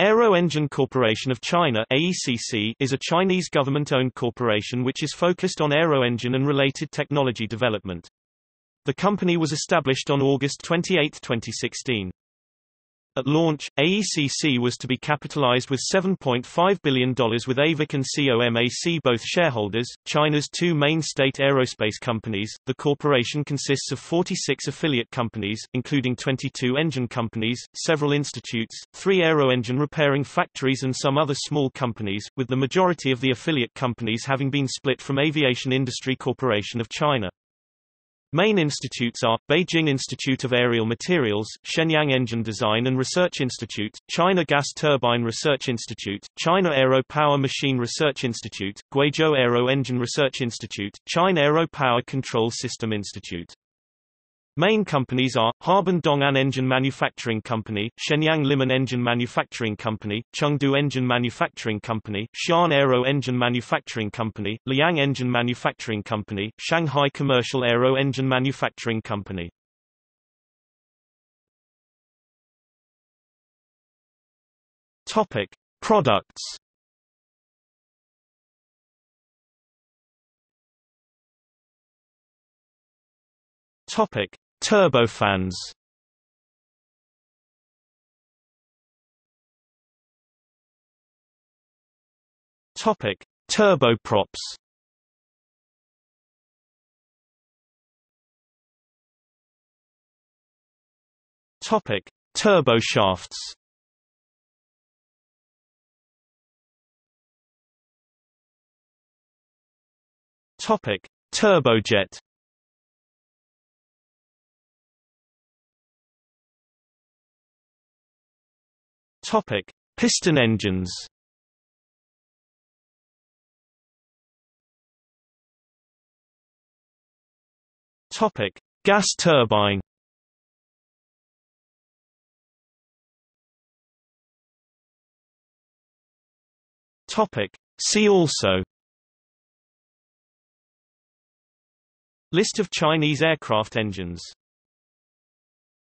Aero Engine Corporation of China AECC is a Chinese government-owned corporation which is focused on aero engine and related technology development. The company was established on August 28, 2016. At launch, AECC was to be capitalized with $7.5 billion with AVIC and COMAC both shareholders, China's two main state aerospace companies. The corporation consists of 46 affiliate companies, including 22 engine companies, several institutes, three aero engine repairing factories and some other small companies, with the majority of the affiliate companies having been split from Aviation Industry Corporation of China. Main institutes are, Beijing Institute of Aerial Materials, Shenyang Engine Design and Research Institute, China Gas Turbine Research Institute, China Aero Power Machine Research Institute, Guizhou Aero Engine Research Institute, China Aero Power Control System Institute. Main companies are, Harbin Dong'an Engine Manufacturing Company, Shenyang Liming Engine Manufacturing Company, Chengdu Engine Manufacturing Company, Xi'an Aero Engine Manufacturing Company, Liang Engine Manufacturing Company, Shanghai Commercial Aero Engine Manufacturing Company. Topic. Products Topic. Turbofans Topic: Turboprops. Topic: Turboshafts. Topic: Turbojet. Topic: Piston engines. Topic: Gas turbine. Topic: See also. List of Chinese aircraft engines